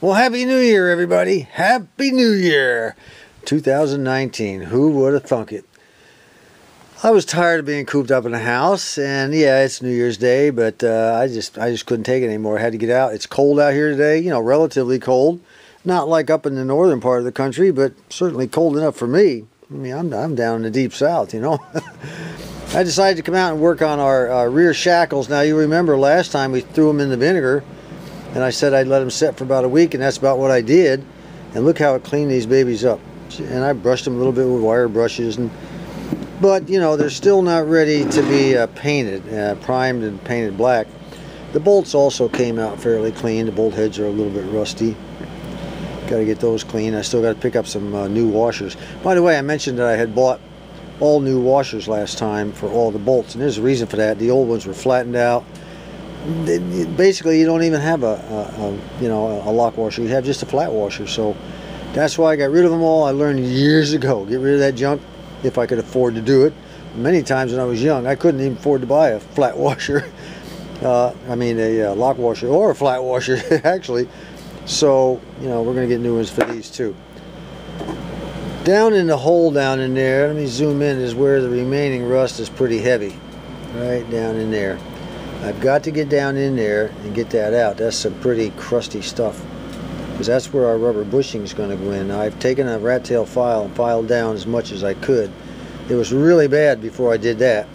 Well, Happy New Year, everybody. Happy New Year 2019. Who would have thunk it? I was tired of being cooped up in the house, and yeah, it's New Year's Day, but uh, I just I just couldn't take it anymore. I had to get out. It's cold out here today, you know, relatively cold. Not like up in the northern part of the country, but certainly cold enough for me. I mean, I'm, I'm down in the deep south, you know. I decided to come out and work on our uh, rear shackles. Now, you remember last time we threw them in the vinegar, and I said I'd let them set for about a week, and that's about what I did. And look how it cleaned these babies up. And I brushed them a little bit with wire brushes and but you know they're still not ready to be uh, painted uh, primed and painted black. The bolts also came out fairly clean. The bolt heads are a little bit rusty. Got to get those clean. I still got to pick up some uh, new washers. By the way I mentioned that I had bought all new washers last time for all the bolts and there's a reason for that. The old ones were flattened out basically you don't even have a, a, a you know a lock washer you have just a flat washer so that's why I got rid of them all I learned years ago get rid of that junk if I could afford to do it. Many times when I was young, I couldn't even afford to buy a flat washer. Uh, I mean, a uh, lock washer or a flat washer, actually. So, you know, we're going to get new ones for these too. Down in the hole down in there, let me zoom in, is where the remaining rust is pretty heavy. Right down in there. I've got to get down in there and get that out. That's some pretty crusty stuff because that's where our rubber bushing is going to go in. Now, I've taken a rat tail file and filed down as much as I could. It was really bad before I did that.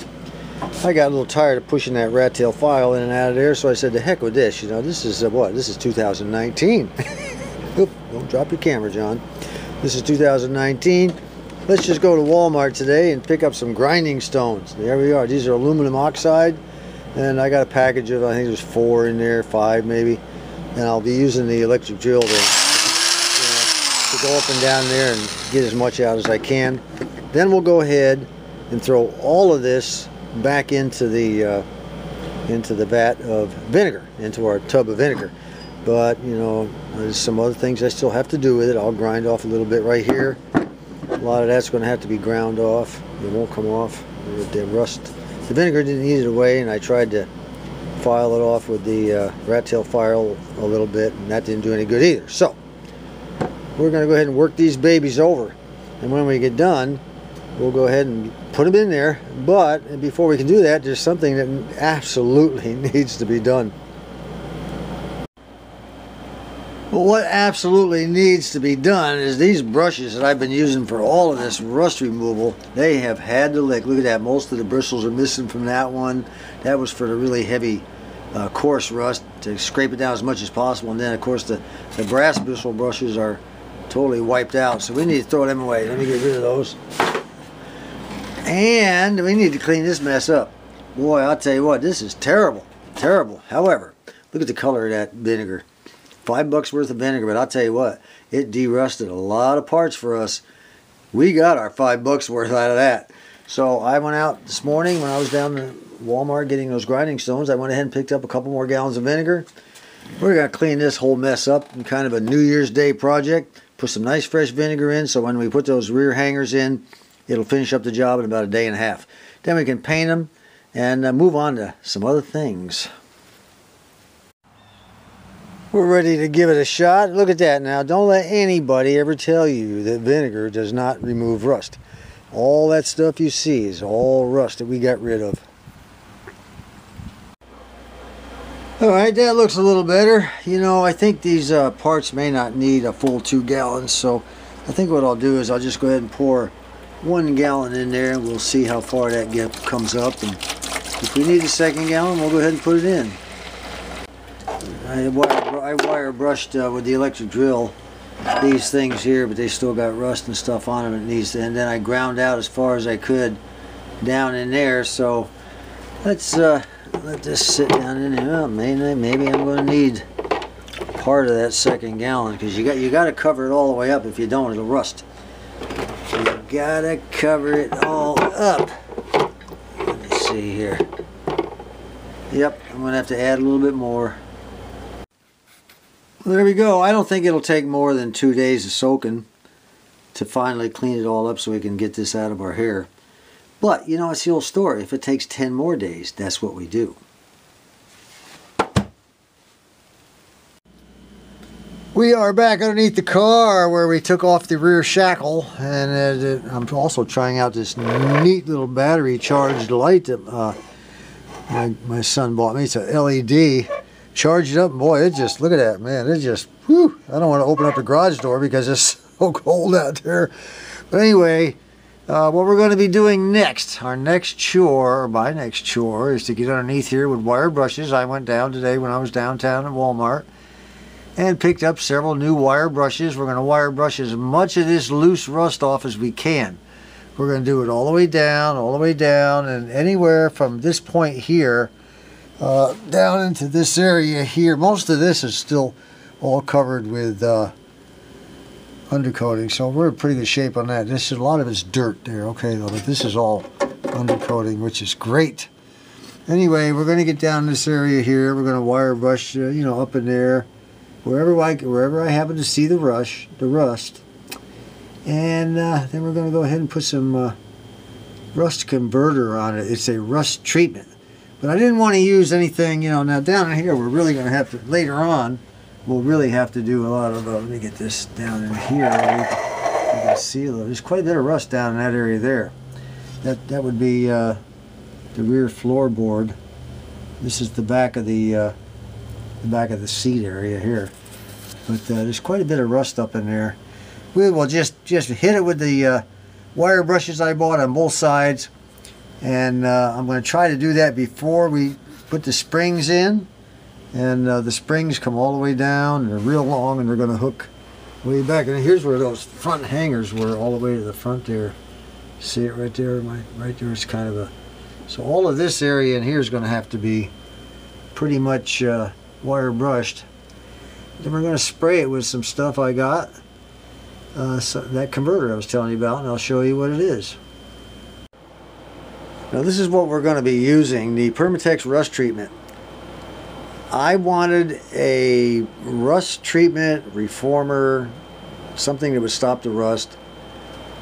I got a little tired of pushing that rat tail file in and out of there, so I said, the heck with this. You know, this is uh, what? This is 2019. Oop, don't drop your camera, John. This is 2019. Let's just go to Walmart today and pick up some grinding stones. There we are. These are aluminum oxide, and I got a package of, I think there's four in there, five maybe and I'll be using the electric drill to, you know, to go up and down there and get as much out as I can. Then we'll go ahead and throw all of this back into the uh, into the vat of vinegar, into our tub of vinegar. But you know, there's some other things I still have to do with it. I'll grind off a little bit right here. A lot of that's going to have to be ground off. It won't come off. The rust. The vinegar didn't eat it away, and I tried to file it off with the uh, rat tail file a little bit and that didn't do any good either. So we're going to go ahead and work these babies over and when we get done we'll go ahead and put them in there but before we can do that there's something that absolutely needs to be done well, what absolutely needs to be done is these brushes that I've been using for all of this rust removal, they have had to lick. Look at that, most of the bristles are missing from that one. That was for the really heavy uh, coarse rust to scrape it down as much as possible. And then, of course, the, the brass bristle brushes are totally wiped out. So we need to throw them away. Let me get rid of those. And we need to clean this mess up. Boy, I'll tell you what, this is terrible. Terrible. However, look at the color of that vinegar. Five bucks worth of vinegar, but I'll tell you what, it derusted a lot of parts for us. We got our five bucks worth out of that. So I went out this morning when I was down to Walmart getting those grinding stones. I went ahead and picked up a couple more gallons of vinegar. We're going to clean this whole mess up in kind of a New Year's Day project. Put some nice fresh vinegar in so when we put those rear hangers in, it'll finish up the job in about a day and a half. Then we can paint them and uh, move on to some other things. We're ready to give it a shot. Look at that now. Don't let anybody ever tell you that vinegar does not remove rust. All that stuff you see is all rust that we got rid of. Alright, that looks a little better. You know, I think these uh, parts may not need a full two gallons, so I think what I'll do is I'll just go ahead and pour one gallon in there and we'll see how far that get, comes up. And if we need a second gallon, we'll go ahead and put it in. I I wire brushed uh, with the electric drill these things here, but they still got rust and stuff on them. It needs to, and then I ground out as far as I could down in there. So let's uh, let this sit down in here. Well, maybe maybe I'm going to need part of that second gallon because you got you got to cover it all the way up. If you don't, it'll rust. You gotta cover it all up. Let me see here. Yep, I'm gonna have to add a little bit more. Well, there we go. I don't think it'll take more than two days of soaking to finally clean it all up so we can get this out of our hair. But, you know, it's the old story. If it takes 10 more days, that's what we do. We are back underneath the car where we took off the rear shackle and uh, I'm also trying out this neat little battery charged light that uh, my, my son bought me. It's a LED. Charged up, boy, it just, look at that, man. It just, whew, I don't want to open up the garage door because it's so cold out there. But anyway, uh, what we're going to be doing next, our next chore, or my next chore, is to get underneath here with wire brushes. I went down today when I was downtown at Walmart and picked up several new wire brushes. We're going to wire brush as much of this loose rust off as we can. We're going to do it all the way down, all the way down, and anywhere from this point here uh, down into this area here. Most of this is still all covered with uh, undercoating, so we're in pretty good shape on that. This is a lot of it's dirt there, okay, though, but this is all undercoating, which is great. Anyway, we're going to get down this area here. We're going to wire brush, uh, you know, up in there wherever I wherever I happen to see the rush, the rust, and uh, then we're going to go ahead and put some uh, rust converter on it. It's a rust treatment, but I didn't want to use anything. You know, now down here we're really going to have to later on. We'll really have to do a lot of. Uh, let me get this down in here. Can, can see there's quite a bit of rust down in that area there. That that would be uh, the rear floorboard. This is the back of the uh, the back of the seat area here. But uh, there's quite a bit of rust up in there. We will just, just hit it with the uh, wire brushes I bought on both sides. And uh, I'm going to try to do that before we put the springs in. And uh, the springs come all the way down. They're real long and they're going to hook way back. And here's where those front hangers were all the way to the front there. See it right there? My, right there is kind of a... So all of this area in here is going to have to be pretty much uh, wire brushed. Then we're going to spray it with some stuff I got. Uh, so that converter I was telling you about, and I'll show you what it is. Now this is what we're going to be using, the Permatex rust treatment. I wanted a rust treatment reformer, something that would stop the rust,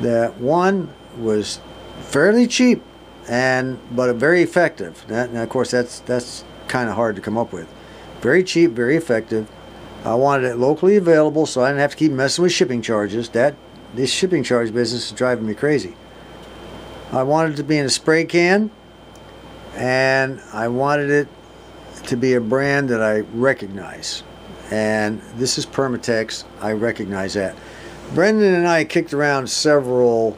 that one was fairly cheap and but very effective. That, of course that's that's kind of hard to come up with. Very cheap, very effective. I wanted it locally available so I didn't have to keep messing with shipping charges. That this shipping charge business is driving me crazy. I wanted it to be in a spray can and I wanted it to be a brand that I recognize. And this is Permatex. I recognize that. Brendan and I kicked around several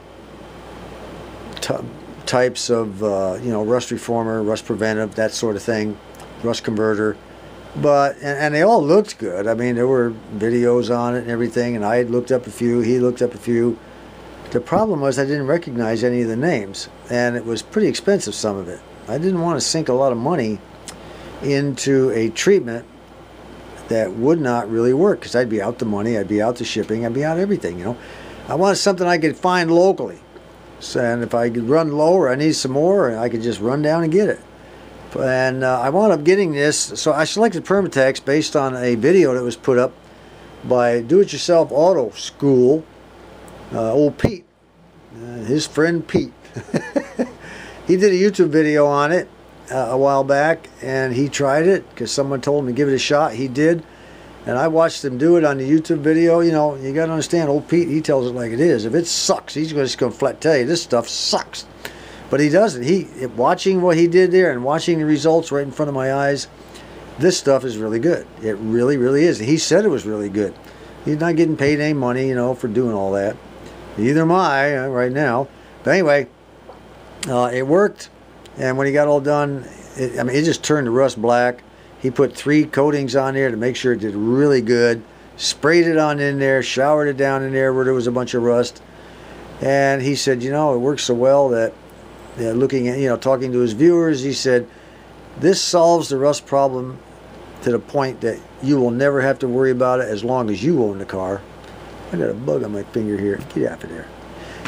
types of, uh, you know, rust reformer, rust preventive, that sort of thing, rust converter but and, and, they all looked good. I mean, there were videos on it and everything, and I had looked up a few. He looked up a few. The problem was I didn't recognize any of the names, and it was pretty expensive. Some of it. I didn't want to sink a lot of money into a treatment that would not really work because I'd be out the money, I'd be out the shipping, I'd be out everything. You know, I wanted something I could find locally. So, and if I could run low or I need some more, I could just run down and get it. And uh, I wound up getting this, so I selected Permatex based on a video that was put up by Do-It-Yourself Auto School, uh, old Pete, uh, his friend Pete. he did a YouTube video on it uh, a while back, and he tried it because someone told him to give it a shot. He did, and I watched him do it on the YouTube video. You know, you got to understand, old Pete, he tells it like it is. If it sucks, he's just going to flat tell you, this stuff sucks. But he doesn't. He watching what he did there and watching the results right in front of my eyes. This stuff is really good. It really, really is. He said it was really good. He's not getting paid any money, you know, for doing all that. Neither am I uh, right now. But anyway, uh, it worked. And when he got all done, it, I mean, it just turned the rust black. He put three coatings on there to make sure it did really good. Sprayed it on in there, showered it down in there where there was a bunch of rust. And he said, you know, it works so well that looking at, you know, talking to his viewers, he said, this solves the rust problem to the point that you will never have to worry about it as long as you own the car. I got a bug on my finger here. Get out of there.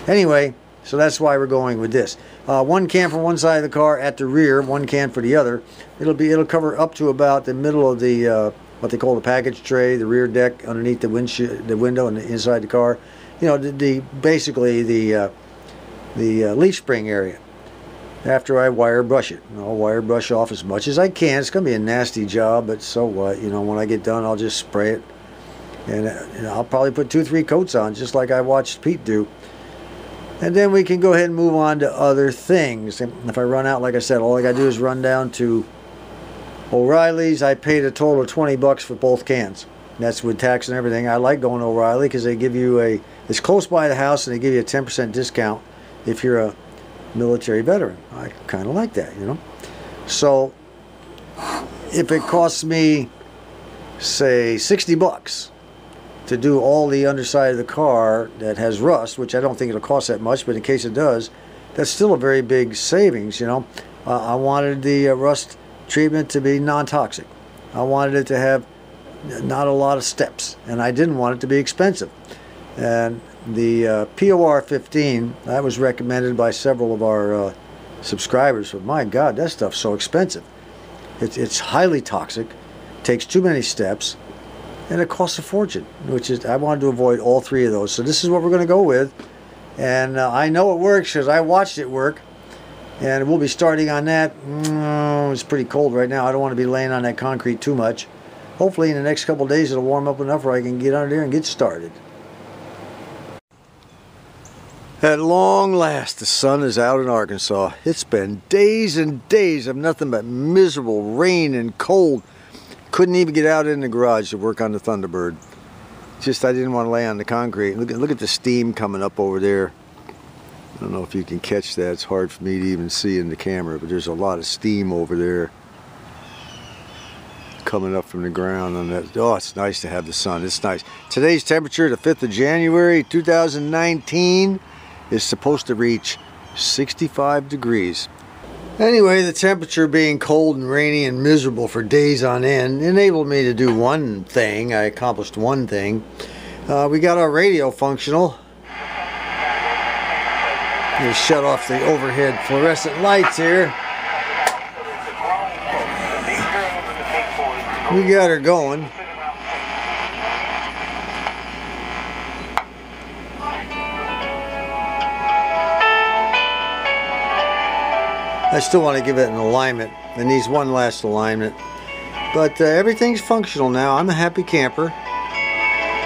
Anyway, so that's why we're going with this. Uh, one can for one side of the car at the rear, one can for the other. It'll be it'll cover up to about the middle of the uh, what they call the package tray, the rear deck underneath the windshield, the window, and the inside the car. You know, the, the basically the uh, the uh, leaf spring area after I wire brush it. I'll wire brush off as much as I can. It's going to be a nasty job, but so what? You know, when I get done, I'll just spray it And know, I'll probably put two, three coats on, just like I watched Pete do. And then we can go ahead and move on to other things. And if I run out, like I said, all I got to do is run down to O'Reilly's. I paid a total of 20 bucks for both cans. That's with tax and everything. I like going to O'Reilly because they give you a, it's close by the house and they give you a 10% discount if you're a military veteran. I kind of like that, you know. So if it costs me, say, 60 bucks to do all the underside of the car that has rust, which I don't think it'll cost that much, but in case it does, that's still a very big savings, you know. Uh, I wanted the uh, rust treatment to be non-toxic. I wanted it to have not a lot of steps, and I didn't want it to be expensive. And the uh, POR 15, that was recommended by several of our uh, subscribers, but my God, that stuff's so expensive. It's, it's highly toxic, takes too many steps, and it costs a fortune, which is, I wanted to avoid all three of those. So this is what we're going to go with. And uh, I know it works because I watched it work. And we'll be starting on that. Mm, it's pretty cold right now. I don't want to be laying on that concrete too much. Hopefully in the next couple days it'll warm up enough where I can get under there and get started. At long last, the sun is out in Arkansas. It's been days and days of nothing but miserable rain and cold. Couldn't even get out in the garage to work on the Thunderbird. Just I didn't want to lay on the concrete. Look look at the steam coming up over there. I don't know if you can catch that. It's hard for me to even see in the camera, but there's a lot of steam over there coming up from the ground on that. Oh, it's nice to have the sun. It's nice. Today's temperature, the 5th of January, 2019, is supposed to reach 65 degrees. Anyway, the temperature being cold and rainy and miserable for days on end enabled me to do one thing. I accomplished one thing. Uh, we got our radio functional. We shut off the overhead fluorescent lights here. We got her going. I still want to give it an alignment. It needs one last alignment. But uh, everything's functional now. I'm a happy camper.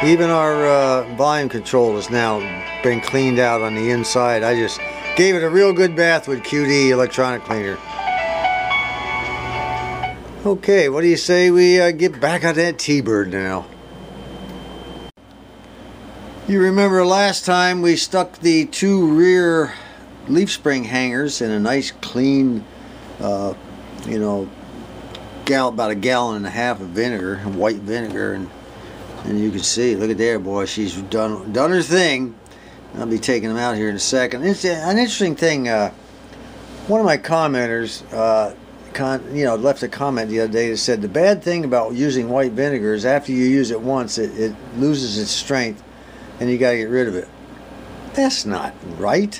Even our uh, volume control has now been cleaned out on the inside. I just gave it a real good bath with QD electronic cleaner. Okay, what do you say we uh, get back on that T-Bird now? You remember last time we stuck the two rear leaf spring hangers in a nice clean, uh, you know, gal about a gallon and a half of vinegar, white vinegar, and and you can see, look at there, boy, she's done done her thing. I'll be taking them out here in a second. It's an interesting thing. Uh, one of my commenters, uh, con, you know, left a comment the other day that said the bad thing about using white vinegar is after you use it once, it, it loses its strength, and you got to get rid of it. That's not right.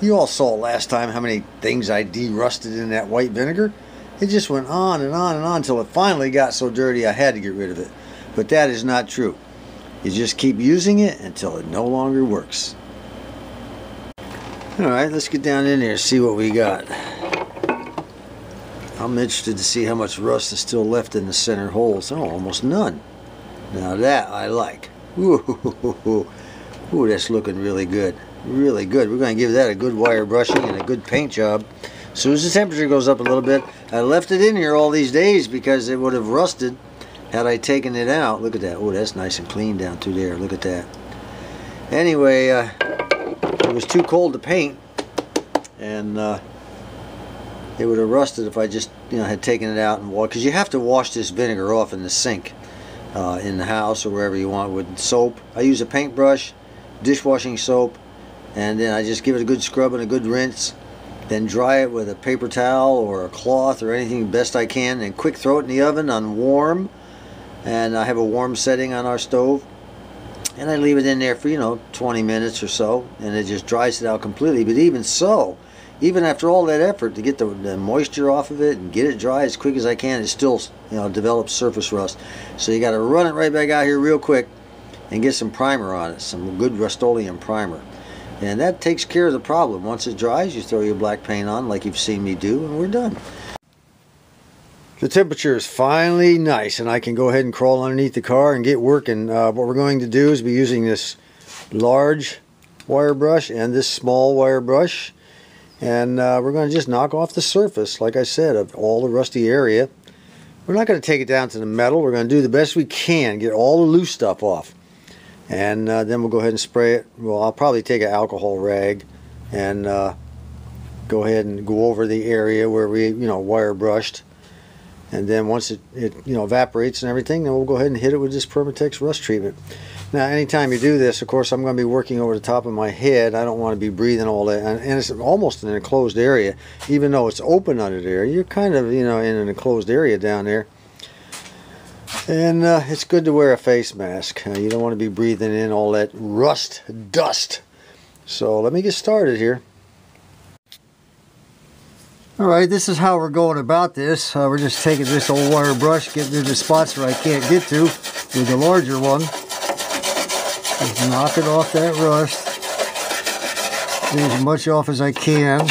You all saw last time how many things I derusted in that white vinegar. It just went on and on and on until it finally got so dirty I had to get rid of it. But that is not true. You just keep using it until it no longer works. Alright, let's get down in here and see what we got. I'm interested to see how much rust is still left in the center holes. Oh, almost none. Now that I like. Ooh, ooh that's looking really good really good. We're going to give that a good wire brushing and a good paint job. As soon as the temperature goes up a little bit, I left it in here all these days because it would have rusted had I taken it out. Look at that. Oh, that's nice and clean down through there. Look at that. Anyway, uh, it was too cold to paint and uh, it would have rusted if I just you know had taken it out and washed because you have to wash this vinegar off in the sink uh, in the house or wherever you want with soap. I use a paintbrush, dishwashing soap, and then I just give it a good scrub and a good rinse then dry it with a paper towel or a cloth or anything best I can and quick throw it in the oven on warm and I have a warm setting on our stove. And I leave it in there for you know 20 minutes or so and it just dries it out completely. But even so even after all that effort to get the, the, moisture off of it and get it dry as quick as I can it still you know develops surface rust. So you got to run it right back out here real quick and get some primer on it some good Rust-Oleum primer and that takes care of the problem. Once it dries, you throw your black paint on like you've seen me do, and we're done. The temperature is finally nice and I can go ahead and crawl underneath the car and get working. Uh, what we're going to do is be using this large wire brush and this small wire brush and uh, we're going to just knock off the surface like I said of all the rusty area. We're not going to take it down to the metal. We're going to do the best we can, get all the loose stuff off. And uh, then we'll go ahead and spray it. Well, I'll probably take an alcohol rag and uh, go ahead and go over the area where we, you know, wire brushed. And then once it, it you know evaporates and everything then we'll go ahead and hit it with this Permatex rust treatment. Now anytime you do this of course I'm going to be working over the top of my head. I don't want to be breathing all that. And, and it's almost an enclosed area. Even though it's open under there you're kind of you know in an enclosed area down there and uh, it's good to wear a face mask uh, you don't want to be breathing in all that rust dust so let me get started here Alright, this is how we're going about this. Uh, we're just taking this old wire brush, getting into the spots where I can't get to with the larger one. Just knocking off that rust. Get as much off as I can.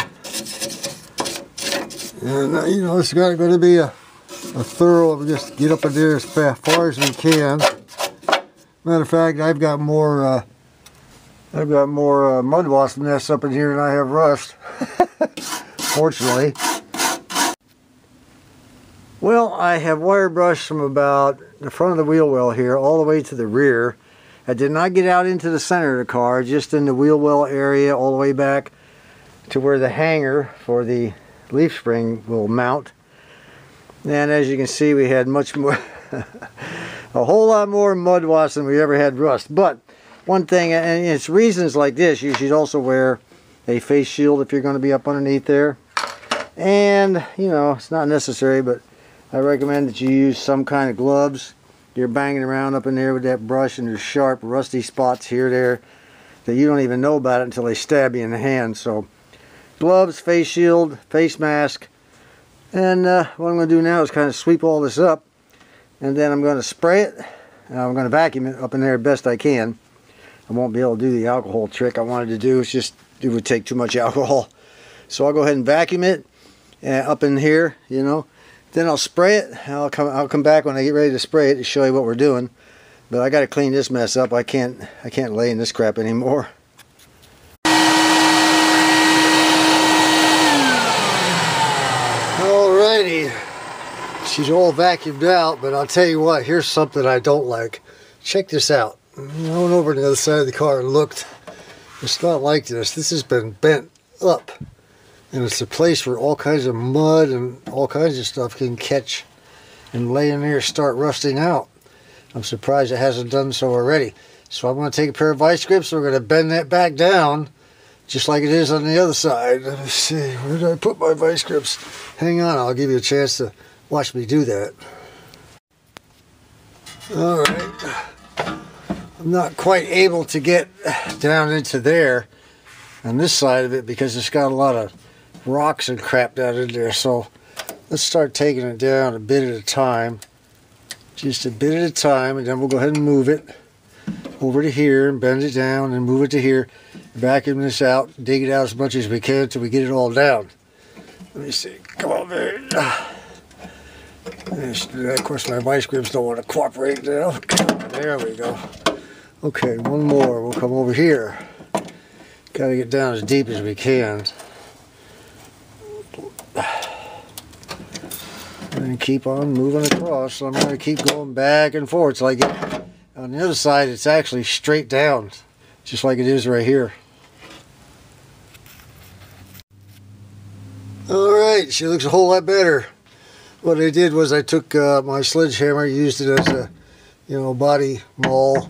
And, uh, you know, it's got going to be a, a thorough, just get up in there as far as we can. Matter of fact, I've got more, uh, I've got more uh, mud wasp nests up in here than I have rust. Fortunately. Well, I have wire brushed from about the front of the wheel well here all the way to the rear. I did not get out into the center of the car, just in the wheel well area all the way back to where the hanger for the leaf spring will mount. And as you can see, we had much more, a whole lot more mud wasp than we ever had rust. But one thing, and it's reasons like this, you should also wear a face shield if you're going to be up underneath there. And, you know, it's not necessary, but I recommend that you use some kind of gloves. You're banging around up in there with that brush and there's sharp, rusty spots here, there, that you don't even know about it until they stab you in the hand. So, gloves, face shield, face mask. And uh, what I'm going to do now is kind of sweep all this up. And then I'm going to spray it. I'm going to vacuum it up in there best I can. I won't be able to do the alcohol trick I wanted to do. It's just, it would take too much alcohol. So I'll go ahead and vacuum it uh, up in here, you know. Then I'll spray it. I'll come I'll come back when I get ready to spray it to show you what we're doing. But I got to clean this mess up. I can't I can't lay in this crap anymore. Alrighty. She's all vacuumed out, but I'll tell you what, here's something I don't like. Check this out. I went over to the other side of the car and looked. It's not like this. This has been bent up and it's a place where all kinds of mud and all kinds of stuff can catch and lay in there start rusting out. I'm surprised it hasn't done so already. So I'm going to take a pair of vice grips. We're going to bend that back down just like it is on the other side. Let me see. Where did I put my vice grips? Hang on. I'll give you a chance to watch me do that. All right. I'm not quite able to get down into there on this side of it because it's got a lot of rocks and crap down in there. So let's start taking it down a bit at a time. Just a bit at a time, and then we'll go ahead and move it over to here and bend it down and move it to here. Vacuum this out, dig it out as much as we can until we get it all down. Let me see. Come on, there. Of course, my vice grips don't want to cooperate now. There we go. Okay, one more. We'll come over here. Got to get down as deep as we can. and keep on moving across. So I'm going to keep going back and forth. So I get on the other side, it's actually straight down, just like it is right here. Alright, she looks a whole lot better. What I did was I took uh, my sledgehammer, used it as a, you know, body maul,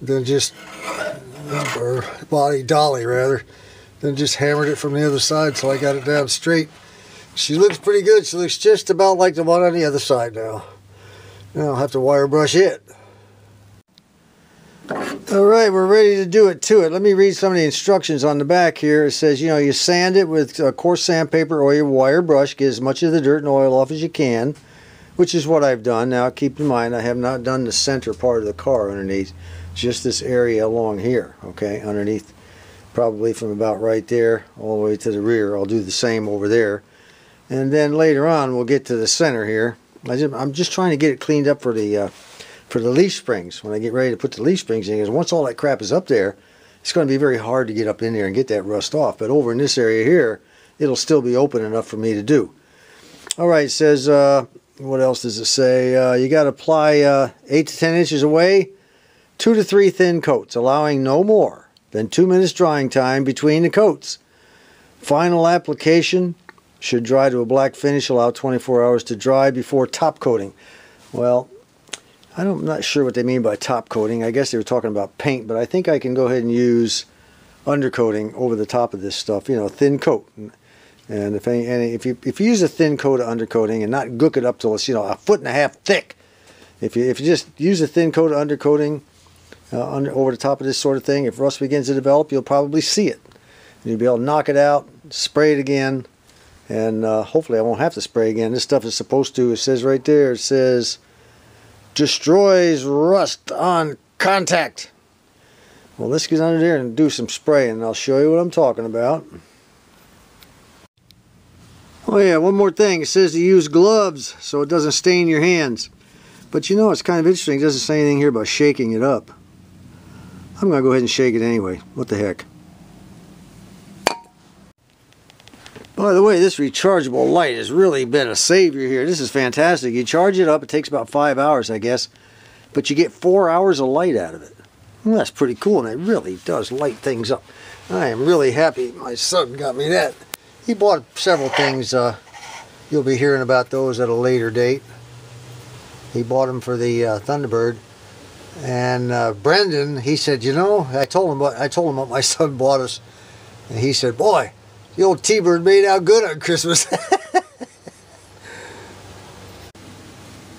then just, or body dolly rather, then just hammered it from the other side so I got it down straight. She looks pretty good. She looks just about like the one on the other side now. Now I'll have to wire brush it. Alright, we're ready to do it to it. Let me read some of the instructions on the back here. It says, you know, you sand it with a coarse sandpaper or your wire brush. Get as much of the dirt and oil off as you can, which is what I've done. Now, keep in mind, I have not done the center part of the car underneath, just this area along here, okay, underneath, probably from about right there all the way to the rear. I'll do the same over there. And then later on, we'll get to the center here. I am just trying to get it cleaned up for the uh, for the leaf springs when I get ready to put the leaf springs in. Because once all that crap is up there, it's going to be very hard to get up in there and get that rust off. But over in this area here, it'll still be open enough for me to do. All right, says, uh, what else does it say? Uh, you got to apply uh, 8 to 10 inches away, 2 to 3 thin coats, allowing no more than 2 minutes drying time between the coats. Final application should dry to a black finish, allow 24 hours to dry before top coating. Well, I'm not sure what they mean by top coating. I guess they were talking about paint, but I think I can go ahead and use undercoating over the top of this stuff. You know, thin coat. And if any, and if you if you use a thin coat of undercoating and not gook it up till it's you know a foot and a half thick, if you if you just use a thin coat of undercoating uh, under, over the top of this sort of thing, if rust begins to develop, you'll probably see it. And you'll be able to knock it out, spray it again, and uh, hopefully I won't have to spray again. This stuff is supposed to. It says right there. It says destroys rust on contact. Well, let's get under there and do some spraying, and I'll show you what I'm talking about. Oh yeah, one more thing. It says to use gloves so it doesn't stain your hands. But you know, it's kind of interesting. It doesn't say anything here about shaking it up. I'm going to go ahead and shake it anyway. What the heck. By the way, this rechargeable light has really been a savior here. This is fantastic. You charge it up, it takes about five hours, I guess, but you get four hours of light out of it. Well, that's pretty cool, and it really does light things up. I am really happy my son got me that. He bought several things. Uh, you'll be hearing about those at a later date. He bought them for the uh, Thunderbird. And uh, Brendan, he said, you know, I told him what I told him what my son bought us, and he said, boy, the old T-Bird made out good on Christmas.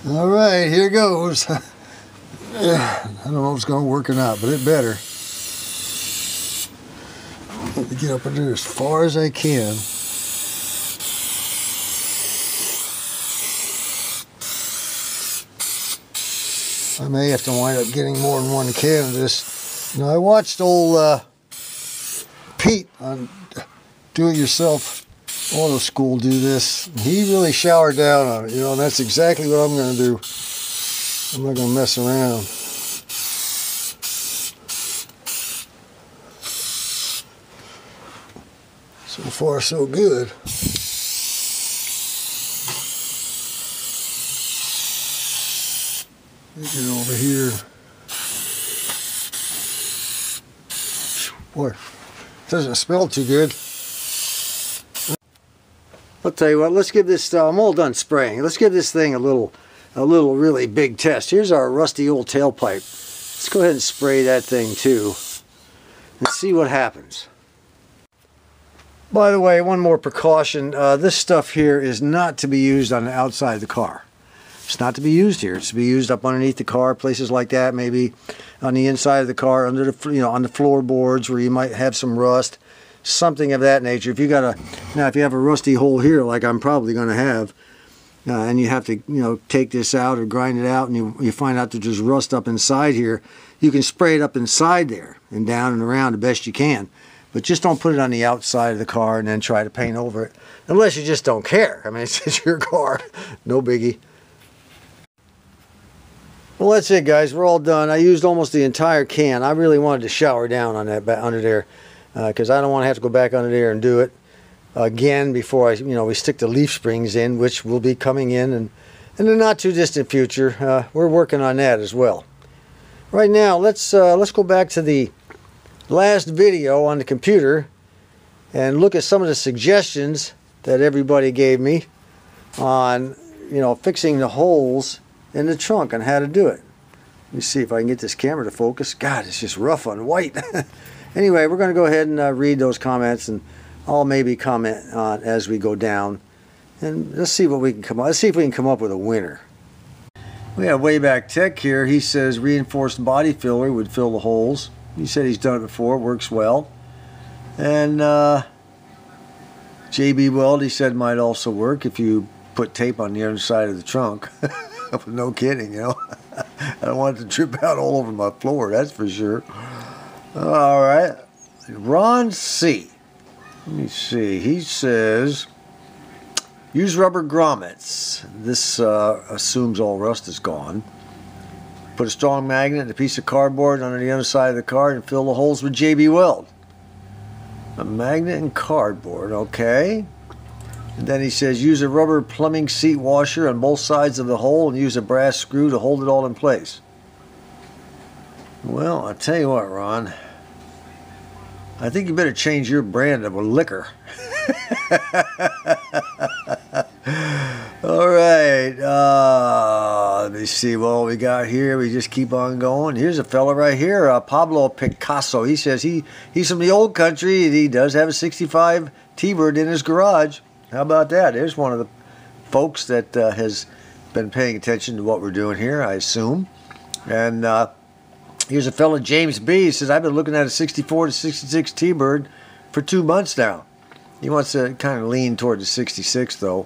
All right, here goes. I don't know if it's going to work or not, but it better. Let me get up there as far as I can. I may have to wind up getting more than one can of this. Now, I watched old uh, Pete on do-it-yourself auto school do this. He really showered down on it, you know, and that's exactly what I'm going to do. I'm not going to mess around. So far, so good. Get over here. Boy, doesn't smell too good. I'll tell you what, let's give this, uh, I'm all done spraying. Let's give this thing a little, a little really big test. Here's our rusty old tailpipe. Let's go ahead and spray that thing too and see what happens. By the way, one more precaution. Uh, this stuff here is not to be used on the outside of the car. It's not to be used here. It's to be used up underneath the car, places like that, maybe on the inside of the car, under the, you know, on the floorboards where you might have some rust something of that nature. If you got a now, if you have a rusty hole here, like I'm probably going to have, uh, and you have to you know take this out or grind it out, and you you find out that there's rust up inside here, you can spray it up inside there and down and around the best you can. But just don't put it on the outside of the car and then try to paint over it, unless you just don't care. I mean, it's, it's your car, no biggie. Well, that's it, guys. We're all done. I used almost the entire can. I really wanted to shower down on that under there because uh, I don't want to have to go back under there and do it again before I, you know, we stick the leaf springs in, which will be coming in and in the not too distant future. Uh, we're working on that as well. Right now, let's uh, let's go back to the last video on the computer and look at some of the suggestions that everybody gave me on, you know, fixing the holes in the trunk and how to do it. Let me see if I can get this camera to focus. God, it's just rough on white. Anyway, we're going to go ahead and uh, read those comments, and I'll maybe comment on as we go down. And let's see what we can come up. Let's see if we can come up with a winner. We have Wayback Tech here. He says reinforced body filler would fill the holes. He said he's done it before. It works well. And uh, JB Weld, he said might also work if you put tape on the other side of the trunk. no kidding, you know. I don't want it to drip out all over my floor, that's for sure. All right. Ron C. Let me see. He says Use rubber grommets. This uh, assumes all rust is gone. Put a strong magnet and a piece of cardboard under the underside of the card and fill the holes with JB Weld. A magnet and cardboard, okay. And then he says use a rubber plumbing seat washer on both sides of the hole and use a brass screw to hold it all in place. Well, I'll tell you what, Ron. I think you better change your brand of a liquor. All right. Uh, let me see what we got here. We just keep on going. Here's a fella right here, uh, Pablo Picasso. He says he he's from the old country. And he does have a 65 T-Bird in his garage. How about that? There's one of the folks that uh, has been paying attention to what we're doing here, I assume. And uh, Here's a fellow, James B. He says, I've been looking at a 64 to 66 T-Bird for two months now. He wants to kind of lean toward the 66, though.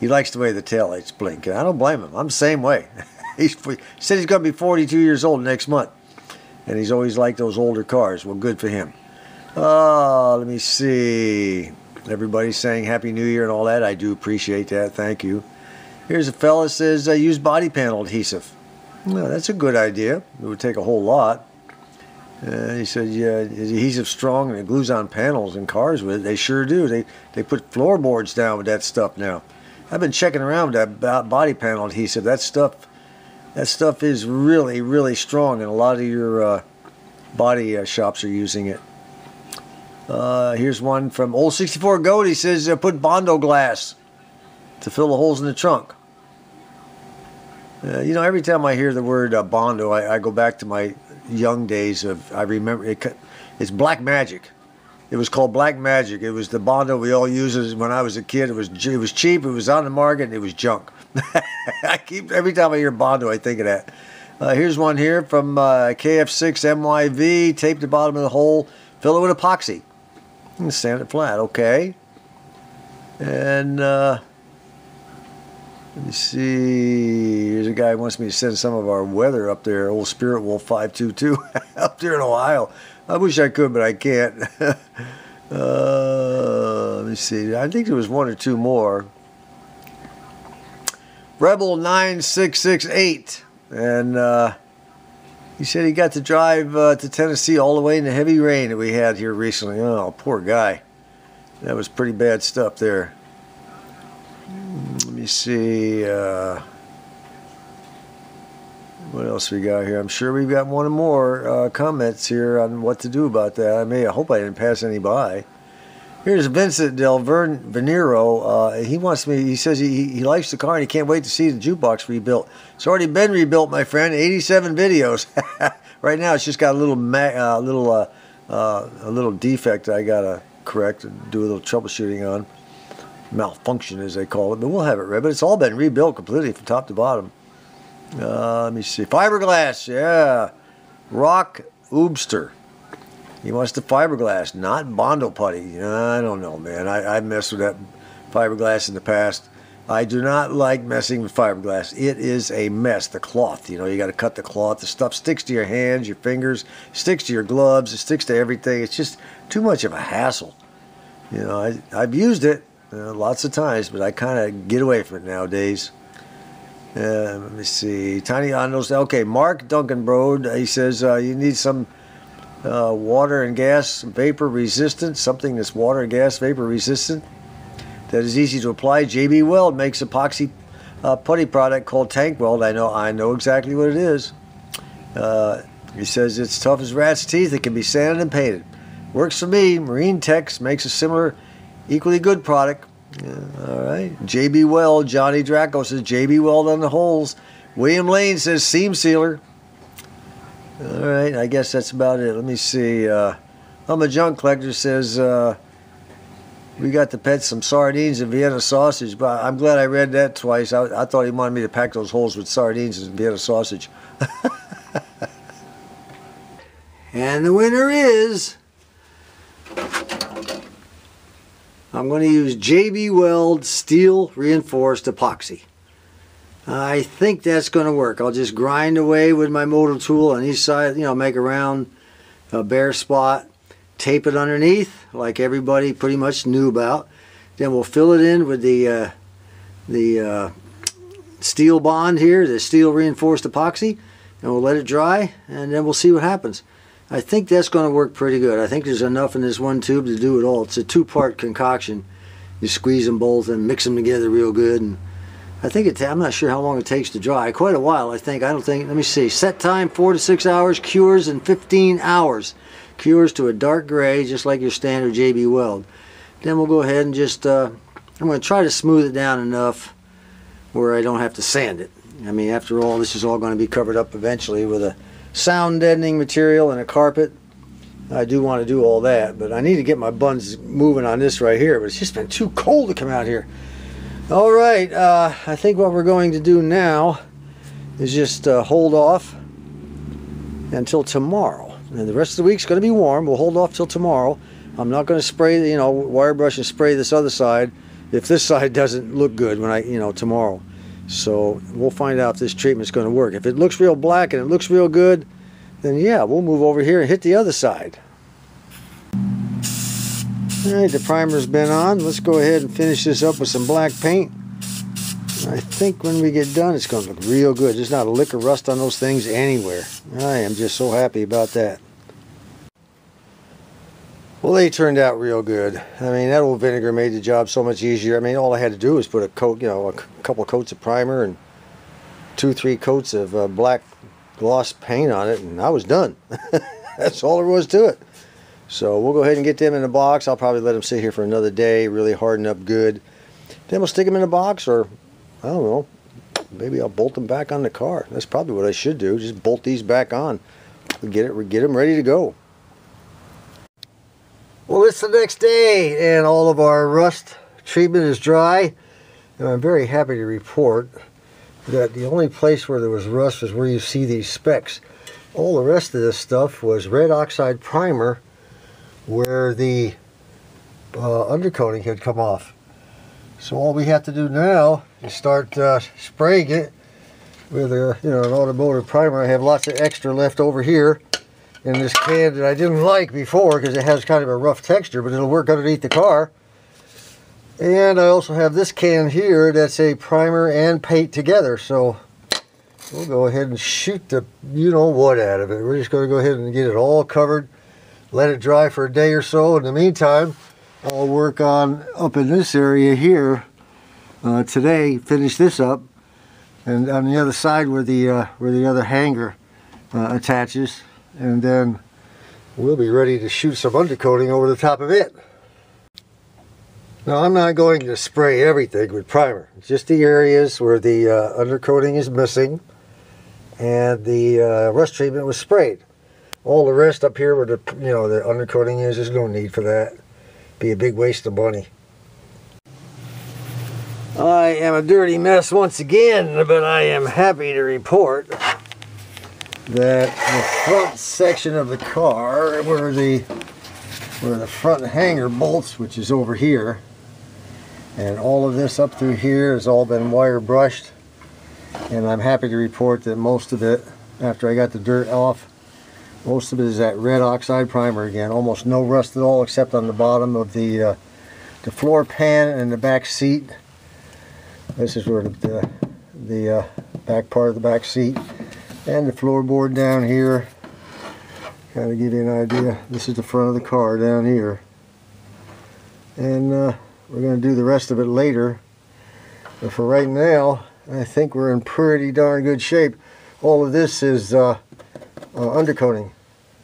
He likes the way the taillights blink. And I don't blame him. I'm the same way. he said he's going to be 42 years old next month. And he's always liked those older cars. Well, good for him. Uh, let me see. Everybody's saying Happy New Year and all that. I do appreciate that. Thank you. Here's a fella says, uh, use body panel adhesive. No, that's a good idea. It would take a whole lot. Uh, he said, "Yeah, adhesive strong and it glues on panels and cars with it. They sure do. They they put floorboards down with that stuff now. I've been checking around with that body panel adhesive. That stuff, that stuff is really really strong, and a lot of your uh, body uh, shops are using it. Uh, here's one from Old 64 Goat. He says, uh, put Bondo glass to fill the holes in the trunk. Uh, you know, every time I hear the word uh, Bondo, I, I, go back to my young days of, I remember, it, it's Black Magic. It was called Black Magic. It was the Bondo we all used when I was a kid. It was it was cheap. It was on the market. And it was junk. I keep every time I hear Bondo, I think of that. Uh, here's one here from uh, KF6 MYV. Tape the bottom of the hole. Fill it with epoxy. And sand it flat. Okay. And uh, let me see. Here's a guy who wants me to send some of our weather up there. Old Spirit Wolf 522 up there in Ohio. I wish I could, but I can't. uh, let me see. I think there was one or two more. Rebel 9668. And uh, he said he got to drive uh, to Tennessee all the way in the heavy rain that we had here recently. Oh, poor guy. That was pretty bad stuff there see. Uh, what else we got here? I'm sure we've got one or more uh, comments here on what to do about that. I may. I hope I didn't pass any by. Here's Vincent Del Vern Venero. Uh, he wants me. He says he, he likes the car and he can't wait to see the jukebox rebuilt. It's already been rebuilt, my friend. 87 videos. right now, it's just got a little uh, little uh, uh, a little defect I gotta correct and do a little troubleshooting on malfunction, as they call it, but we'll have it ready. But it's all been rebuilt completely from top to bottom. Uh, let me see. Fiberglass, yeah. Rock Oobster. He wants the fiberglass, not Bondo putty. I don't know, man. I, I messed with that fiberglass in the past. I do not like messing with fiberglass. It is a mess. The cloth, you know, you got to cut the cloth. The stuff sticks to your hands, your fingers, sticks to your gloves, it sticks to everything. It's just too much of a hassle. You know, I, I've used it. Uh, lots of times, but I kind of get away from it nowadays. Uh, let me see. Tiny Ondos. Okay, Mark Duncan Broad. He says uh, you need some uh, water and gas vapor resistant, something that's water and gas vapor resistant that is easy to apply. JB Weld makes epoxy uh, putty product called Tank Weld. I know. I know exactly what it is. He says it's tough as rat's teeth. It can be sanded and painted. Works for me. Marine Tex makes a similar Equally good product. Yeah, all right. JB Weld, Johnny Draco says JB Weld on the holes. William Lane says seam sealer. All right, I guess that's about it. Let me see. Uh, I'm a junk collector says uh, we got to pet some sardines and Vienna sausage, but I'm glad I read that twice. I, I thought he wanted me to pack those holes with sardines and Vienna sausage. and the winner is I'm going to use JB Weld steel reinforced epoxy. I think that's going to work. I'll just grind away with my motor tool on each side, you know, make a round a bare spot, tape it underneath like everybody pretty much knew about. Then we'll fill it in with the uh, the uh, steel bond here, the steel reinforced epoxy, and we'll let it dry, and then we'll see what happens. I think that's going to work pretty good. I think there's enough in this one tube to do it all. It's a two-part concoction. You squeeze them both and mix them together real good. And I think it. I'm not sure how long it takes to dry. Quite a while, I think. I don't think. Let me see. Set time four to six hours. Cures in 15 hours. Cures to a dark gray, just like your standard JB Weld. Then we'll go ahead and just. Uh, I'm going to try to smooth it down enough where I don't have to sand it. I mean, after all, this is all going to be covered up eventually with a sound deadening material and a carpet. I do want to do all that, but I need to get my buns moving on this right here. But it's just been too cold to come out here. All right, uh, I think what we're going to do now is just uh, hold off until tomorrow. And the rest of the week's going to be warm. We'll hold off till tomorrow. I'm not going to spray, you know, wire brush and spray this other side if this side doesn't look good when I, you know, tomorrow. So we'll find out if this treatment's going to work. If it looks real black and it looks real good, then yeah, we'll move over here and hit the other side. Alright, the primer's been on. Let's go ahead and finish this up with some black paint. I think when we get done, it's going to look real good. There's not a lick of rust on those things anywhere. I am just so happy about that. Well, they turned out real good. I mean, that old vinegar made the job so much easier. I mean, all I had to do was put a coat, you know, a couple coats of primer and two, three coats of uh, black gloss paint on it, and I was done. That's all there was to it. So we'll go ahead and get them in a box. I'll probably let them sit here for another day, really harden up good. Then we'll stick them in a box, or I don't know, maybe I'll bolt them back on the car. That's probably what I should do. Just bolt these back on. Get it, get them ready to go. Well, it's the next day and all of our rust treatment is dry. And I'm very happy to report that the only place where there was rust is where you see these specks. All the rest of this stuff was red oxide primer where the uh, undercoating had come off. So all we have to do now is start uh, spraying it with a, you know, an automotive primer. I have lots of extra left over here in this can that I didn't like before because it has kind of a rough texture, but it'll work underneath the car. And I also have this can here that's a primer and paint together. So we'll go ahead and shoot the you know what out of it. We're just going to go ahead and get it all covered, let it dry for a day or so. In the meantime, I'll work on up in this area here uh, today, finish this up. And on the other side where the, uh, where the other hanger uh, attaches, and then we'll be ready to shoot some undercoating over the top of it. Now I'm not going to spray everything with primer, just the areas where the uh, undercoating is missing and the uh, rust treatment was sprayed. All the rest up here where the you know the undercoating is, there's no need for that. Be a big waste of money. I am a dirty mess once again, but I am happy to report that the front section of the car where the where the front hanger bolts which is over here and all of this up through here has all been wire brushed. And I'm happy to report that most of it after I got the dirt off most of it is that red oxide primer again. Almost no rust at all except on the bottom of the uh, the floor pan and the back seat. This is where the, the, the uh, back part of the back seat and the floorboard down here. Kind of give you an idea. This is the front of the car down here. And uh, we're going to do the rest of it later. But for right now I think we're in pretty darn good shape. All of this is uh, uh, undercoating.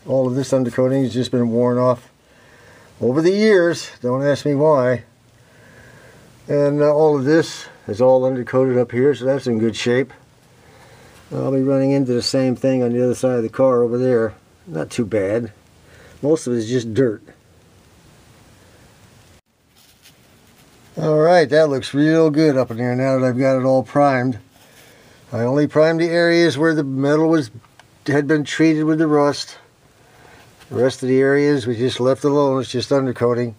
All of this undercoating has just been worn off over the years. Don't ask me why. And uh, all of this is all undercoated up here so that's in good shape I'll be running into the same thing on the other side of the car over there. Not too bad. Most of it is just dirt. Alright, that looks real good up in there now that I've got it all primed. I only primed the areas where the metal was had been treated with the rust. The rest of the areas we just left alone, it's just undercoating.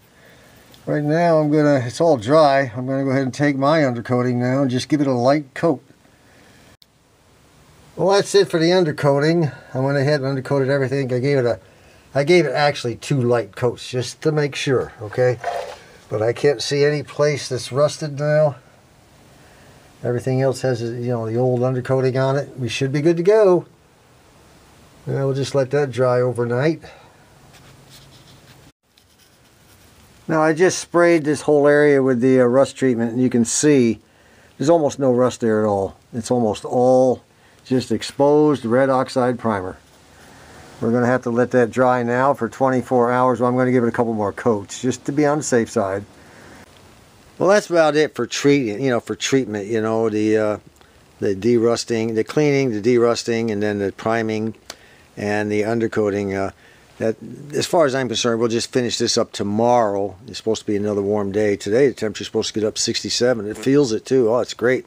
Right now I'm gonna, it's all dry, I'm gonna go ahead and take my undercoating now and just give it a light coat. Well, that's it for the undercoating. I went ahead and undercoated everything. I gave it a, I gave it actually two light coats just to make sure, okay? But I can't see any place that's rusted now. Everything else has, you know, the old undercoating on it. We should be good to go. And we'll just let that dry overnight. Now I just sprayed this whole area with the uh, rust treatment and you can see there's almost no rust there at all. It's almost all just exposed red oxide primer. We're going to have to let that dry now for 24 hours. Well, I'm going to give it a couple more coats just to be on the safe side. Well, that's about it for treating, you know, for treatment, you know, the uh, the derusting, the cleaning, the derusting, and then the priming and the undercoating. Uh, that, as far as I'm concerned, we'll just finish this up tomorrow. It's supposed to be another warm day. Today, the temperature's supposed to get up 67. It feels it too. Oh, it's great.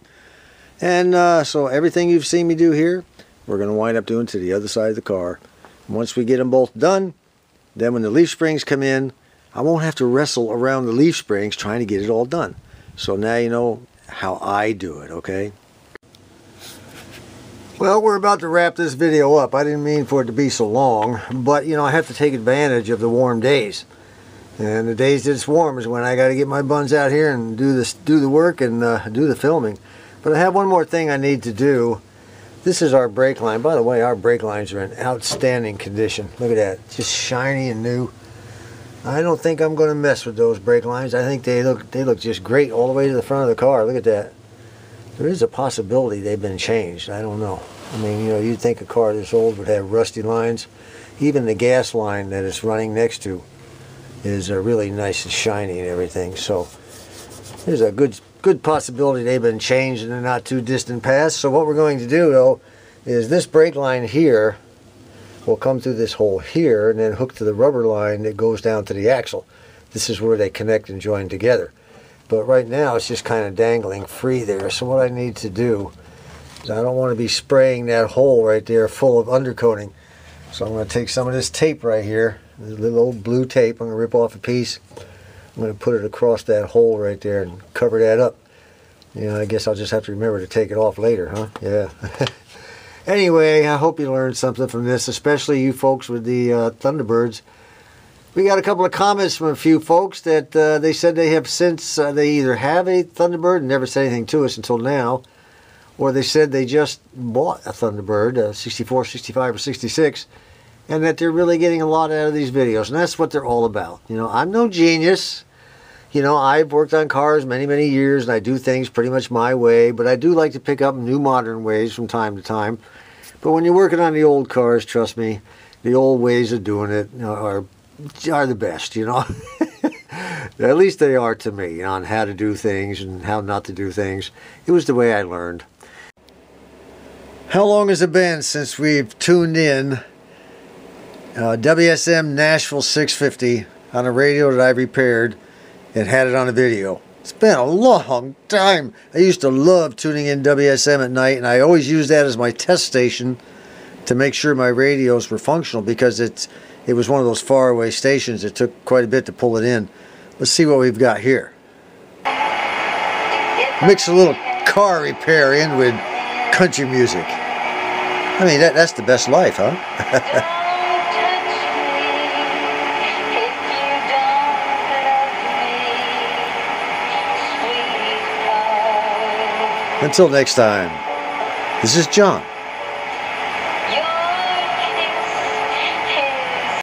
And uh, so everything you've seen me do here, we're going to wind up doing to the other side of the car. Once we get them both done, then when the leaf springs come in, I won't have to wrestle around the leaf springs trying to get it all done. So now you know how I do it, okay? Well, we're about to wrap this video up. I didn't mean for it to be so long, but you know, I have to take advantage of the warm days. And the days that it's warm is when I got to get my buns out here and do this, do the work and uh, do the filming. But I have one more thing I need to do. This is our brake line. By the way, our brake lines are in outstanding condition. Look at that, just shiny and new. I don't think I'm going to mess with those brake lines. I think they look they look just great all the way to the front of the car. Look at that there is a possibility they've been changed. I don't know. I mean, you know, you'd think a car this old would have rusty lines. Even the gas line that it's running next to is uh, really nice and shiny and everything. So there's a good good possibility they've been changed in the not too distant past. So what we're going to do though is this brake line here will come through this hole here and then hook to the rubber line that goes down to the axle. This is where they connect and join together. But right now it's just kind of dangling free there. So what I need to do is I don't want to be spraying that hole right there full of undercoating. So I'm going to take some of this tape right here, this little old blue tape. I'm going to rip off a piece. I'm going to put it across that hole right there and cover that up. You know, I guess I'll just have to remember to take it off later, huh? Yeah. anyway, I hope you learned something from this, especially you folks with the uh, Thunderbirds. We got a couple of comments from a few folks that uh, they said they have since uh, they either have a Thunderbird and never said anything to us until now, or they said they just bought a Thunderbird, a 64, 65, or 66, and that they're really getting a lot out of these videos. And that's what they're all about. You know, I'm no genius. You know, I've worked on cars many, many years, and I do things pretty much my way, but I do like to pick up new modern ways from time to time. But when you're working on the old cars, trust me, the old ways of doing it are are the best, you know. At least they are to me on how to do things and how not to do things. It was the way I learned. How long has it been since we've tuned in uh, WSM Nashville 650 on a radio that I repaired and had it on a video? It's been a long time. I used to love tuning in WSM at night, and I always used that as my test station to make sure my radios were functional because it's it was one of those faraway stations. It took quite a bit to pull it in. Let's see what we've got here. Mix a little car repair in with country music. I mean, that, that's the best life, huh? Until next time, this is John.